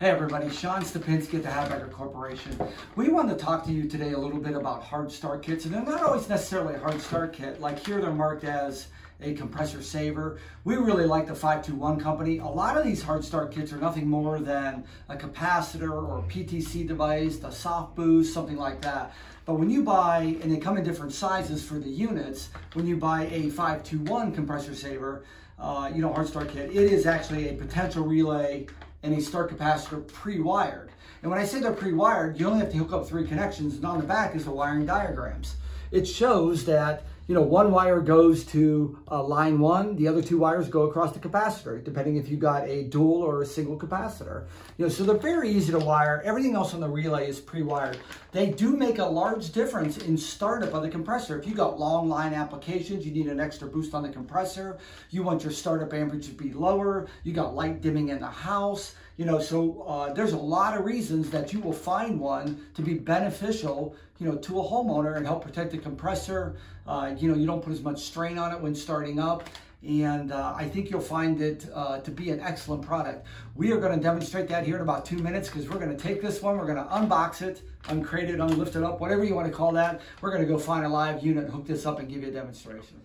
Hey everybody, Sean Stepinski at the Habegger Corporation. We want to talk to you today a little bit about hard start kits, and they're not always necessarily a hard start kit. Like here they're marked as a compressor saver. We really like the 521 company. A lot of these hard start kits are nothing more than a capacitor or a PTC device, a soft boost, something like that. But when you buy, and they come in different sizes for the units, when you buy a 521 compressor saver, uh, you know, hard start kit, it is actually a potential relay and a start capacitor pre-wired. And when I say they're pre-wired, you only have to hook up three connections, and on the back is the wiring diagrams. It shows that you know, one wire goes to uh, line one, the other two wires go across the capacitor, depending if you got a dual or a single capacitor. You know, so they're very easy to wire. Everything else on the relay is pre-wired. They do make a large difference in startup of the compressor. If you got long line applications, you need an extra boost on the compressor. You want your startup amperage to be lower. You got light dimming in the house. You know, so uh, there's a lot of reasons that you will find one to be beneficial, you know, to a homeowner and help protect the compressor. Uh, you know, you don't put as much strain on it when starting up. And uh, I think you'll find it uh, to be an excellent product. We are going to demonstrate that here in about two minutes because we're going to take this one, we're going to unbox it, uncrate it, unlift it up, whatever you want to call that. We're going to go find a live unit, hook this up, and give you a demonstration.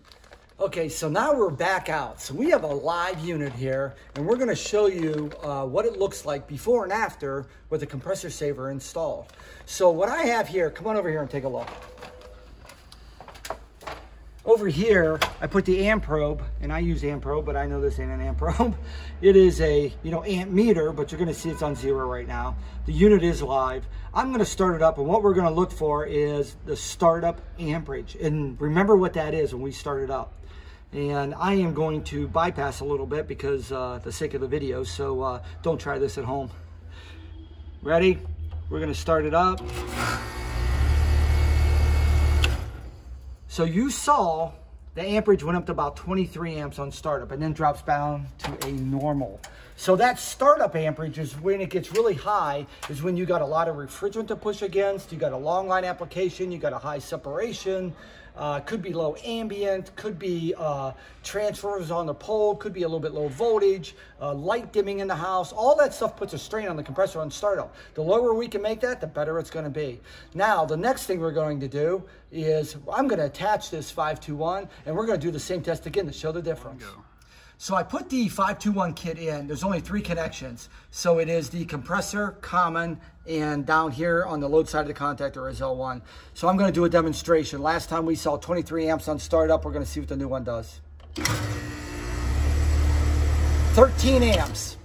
Okay, so now we're back out. So we have a live unit here, and we're gonna show you uh, what it looks like before and after with the compressor saver installed. So what I have here, come on over here and take a look. Over here, I put the amp probe, and I use amp probe, but I know this ain't an amp probe. It is a, you know, amp meter, but you're gonna see it's on zero right now. The unit is live. I'm gonna start it up, and what we're gonna look for is the startup amperage. And remember what that is when we start it up and I am going to bypass a little bit because uh, the sake of the video, so uh, don't try this at home. Ready? We're gonna start it up. So you saw the amperage went up to about 23 amps on startup and then drops down to a normal. So that startup amperage is when it gets really high, is when you got a lot of refrigerant to push against, you got a long line application, you got a high separation, uh, could be low ambient, could be uh, transformers on the pole, could be a little bit low voltage, uh, light dimming in the house. All that stuff puts a strain on the compressor on startup. The lower we can make that, the better it's going to be. Now, the next thing we're going to do is I'm going to attach this 521 and we're going to do the same test again to show the difference. So I put the 521 kit in. There's only three connections. So it is the compressor, common, and down here on the load side of the contactor is L1. So I'm gonna do a demonstration. Last time we saw 23 amps on startup. We're gonna see what the new one does. 13 amps.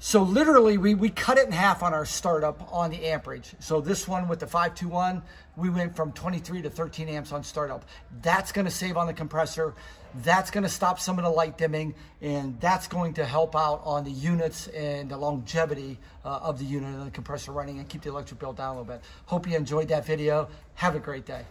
So literally, we, we cut it in half on our startup on the amperage. So this one with the 521, we went from 23 to 13 amps on startup. That's gonna save on the compressor. That's gonna stop some of the light dimming, and that's going to help out on the units and the longevity uh, of the unit and the compressor running and keep the electric bill down a little bit. Hope you enjoyed that video. Have a great day.